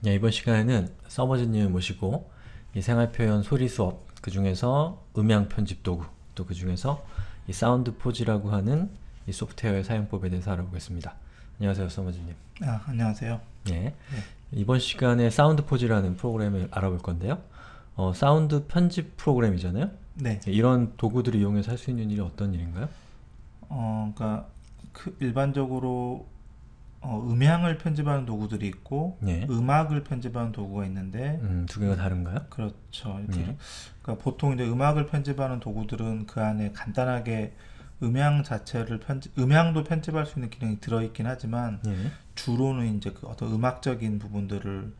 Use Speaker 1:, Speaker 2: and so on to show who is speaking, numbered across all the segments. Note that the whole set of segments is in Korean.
Speaker 1: 네, 이번 시간에는 서버즈님을 모시고 이 생활표현 소리 수업 그 중에서 음향 편집 도구 또 그 중에서 이 Sound Forge라고 하는 이 소프트웨어의 사용법에 대해서 알아보겠습니다. 안녕하세요, 서버즈님.
Speaker 2: 아, 안녕하세요.
Speaker 1: 예. 이번 시간에 사운드 포지라는 프로그램을 알아볼 건데요. 어, 사운드 편집 프로그램이잖아요.
Speaker 2: 네.
Speaker 1: 예, 이런 도구들을 이용해서 할 수 있는 일이 어떤 일인가요?
Speaker 2: 어, 그러니까 그 일반적으로 어, 음향을 편집하는 도구들이 있고
Speaker 1: 예.
Speaker 2: 음악을 편집하는 도구가 있는데
Speaker 1: 음, 두 개가 다른가요?
Speaker 2: 그렇죠.
Speaker 1: 예.
Speaker 2: 그러니까 보통 이제 음악을 편집하는 도구들은 그 안에 간단하게 음향 자체를 편집, 음향도 편집할 수 있는 기능이 들어있긴 하지만
Speaker 1: 예.
Speaker 2: 주로는 이제 그 어떤 음악적인 부분들을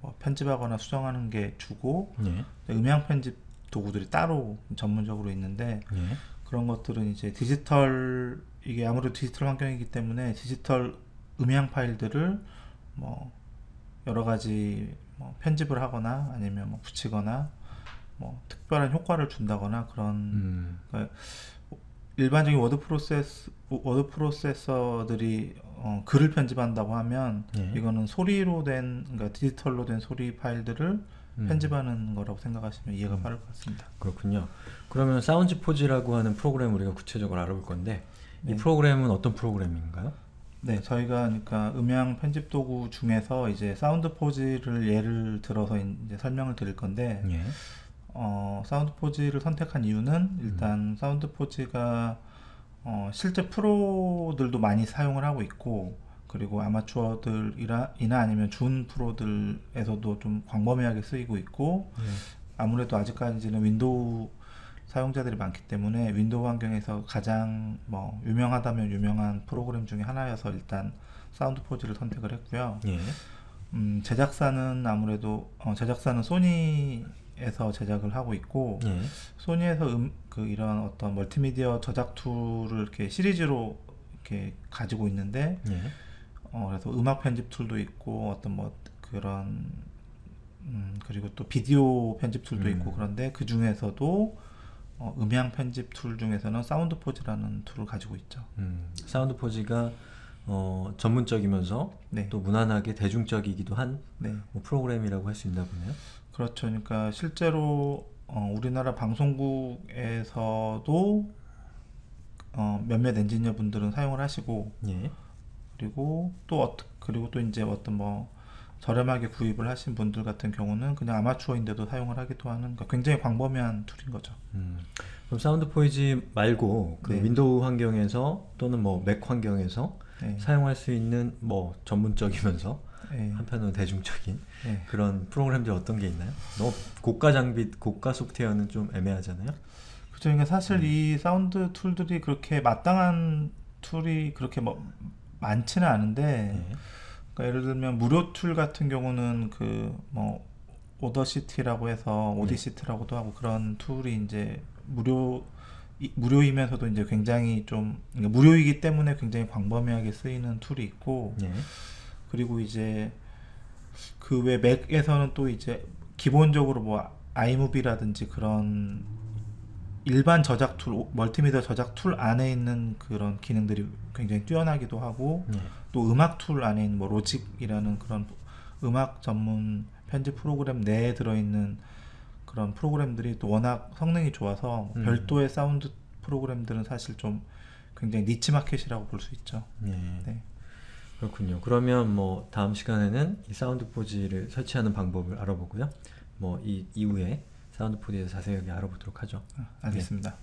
Speaker 2: 뭐 편집하거나 수정하는 게 주고
Speaker 1: 예.
Speaker 2: 음향 편집 도구들이 따로 전문적으로 있는데
Speaker 1: 예.
Speaker 2: 그런 것들은 이제 디지털 이게 아무래도 디지털 환경이기 때문에 디지털 음향 파일들을 뭐 여러 가지 뭐 편집을 하거나 아니면 뭐 붙이거나 뭐 특별한 효과를 준다거나 그런
Speaker 1: 음,
Speaker 2: 그러니까 일반적인 워드 프로세스 워드 프로세서들이 어, 글을 편집한다고 하면
Speaker 1: 예.
Speaker 2: 이거는 소리로 된 그러니까 디지털로 된 소리 파일들을
Speaker 1: 음.
Speaker 2: 편집하는 거라고 생각하시면 이해가 빠를 것 같습니다.
Speaker 1: 그렇군요. 그러면 Sound Forge라고 하는 프로그램 우리가 구체적으로 알아볼 건데 이
Speaker 2: 네.
Speaker 1: 프로그램은 어떤 프로그램인가요?
Speaker 2: 네, 저희가 그러니까 음향 편집 도구 중에서 이제 사운드 포지를 예를 들어서 이제 설명을 드릴 건데
Speaker 1: 예.
Speaker 2: 어, Sound Forge를 선택한 이유는
Speaker 1: 음.
Speaker 2: 일단 Sound Forge가 어, 실제 프로들도 많이 사용을 하고 있고 그리고 아마추어들이나 이나 아니면 준 프로들에서도 좀 광범위하게 쓰이고 있고
Speaker 1: 예.
Speaker 2: 아무래도 아직까지는 윈도우 사용자들이 많기 때문에 윈도우 환경에서 가장 뭐 유명하다면 유명한 프로그램 중에 하나여서 일단 Sound Forge를 선택을 했고요.
Speaker 1: 예.
Speaker 2: 음, 제작사는 아무래도 어, 제작사는 소니에서 제작을 하고 있고
Speaker 1: 예.
Speaker 2: 소니에서 음, 그 이런 어떤 멀티미디어 저작 툴을 이렇게 시리즈로 이렇게 가지고 있는데
Speaker 1: 예.
Speaker 2: 어, 그래서 음악 편집 툴도 있고 어떤 뭐 그런 음, 그리고 또 비디오 편집 툴도
Speaker 1: 음.
Speaker 2: 있고 그런데 그 중에서도 어, 음향 편집 툴 중에서는 Sound Forge라는 툴을 가지고 있죠.
Speaker 1: 음, Sound Forge가 어, 전문적이면서
Speaker 2: 네.
Speaker 1: 또 무난하게 대중적이기도 한
Speaker 2: 네.
Speaker 1: 뭐 프로그램이라고 할 수 있나 보네요.
Speaker 2: 그렇죠. 그러니까 실제로 어, 우리나라 방송국에서도 어, 몇몇 엔지니어 분들은 사용을 하시고
Speaker 1: 예.
Speaker 2: 그리고 또 어떠, 그리고 또 이제 어떤 뭐 저렴하게 구입을 하신 분들 같은 경우는 그냥 아마추어인데도 사용을 하기도 하는 그러니까 굉장히 광범위한 툴인 거죠.
Speaker 1: 음, 그럼 Sound Forge 말고 그
Speaker 2: 네.
Speaker 1: 윈도우 환경에서 또는 뭐 맥 환경에서
Speaker 2: 네.
Speaker 1: 사용할 수 있는 뭐 전문적이면서
Speaker 2: 네.
Speaker 1: 한편으로 대중적인
Speaker 2: 네.
Speaker 1: 그런 프로그램들 어떤 게 있나요? 너무 고가 장비, 고가 소프트웨어는 좀 애매하잖아요.
Speaker 2: 그죠. 그러니까 사실
Speaker 1: 네.
Speaker 2: 이 사운드 툴들이 그렇게 마땅한 툴이 그렇게 뭐 많지는 않은데
Speaker 1: 예.
Speaker 2: 그러니까 예를 들면 무료 툴 같은 경우는 그뭐 Audacity라고 해서
Speaker 1: 네.
Speaker 2: Audacity라고도 하고 그런 툴이 이제 무료 이- 무료이면서도 이제 굉장히 좀 그러니까 무료이기 때문에 굉장히 광범위하게 쓰이는 툴이 있고
Speaker 1: 예.
Speaker 2: 그리고 이제 그 외 맥에서는 또 이제 기본적으로 뭐 iMovie라든지 그런 일반 저작 툴, 멀티미디어 저작 툴 안에 있는 그런 기능들이 굉장히 뛰어나기도 하고
Speaker 1: 예.
Speaker 2: 또 음악 툴 안에 있는 뭐 Logic이라는 그런 음악 전문 편집 프로그램 내에 들어있는 그런 프로그램들이 또 워낙 성능이 좋아서
Speaker 1: 음.
Speaker 2: 별도의 사운드 프로그램들은 사실 좀 굉장히 niche market이라고 볼 수 있죠.
Speaker 1: 예.
Speaker 2: 네.
Speaker 1: 그렇군요. 그러면 뭐 다음 시간에는 이 Sound Forge를 설치하는 방법을 알아보고요. 뭐 이 이후에 Sound Forge에 대해서 자세하게 알아보도록 하죠.
Speaker 2: 아, 알겠습니다.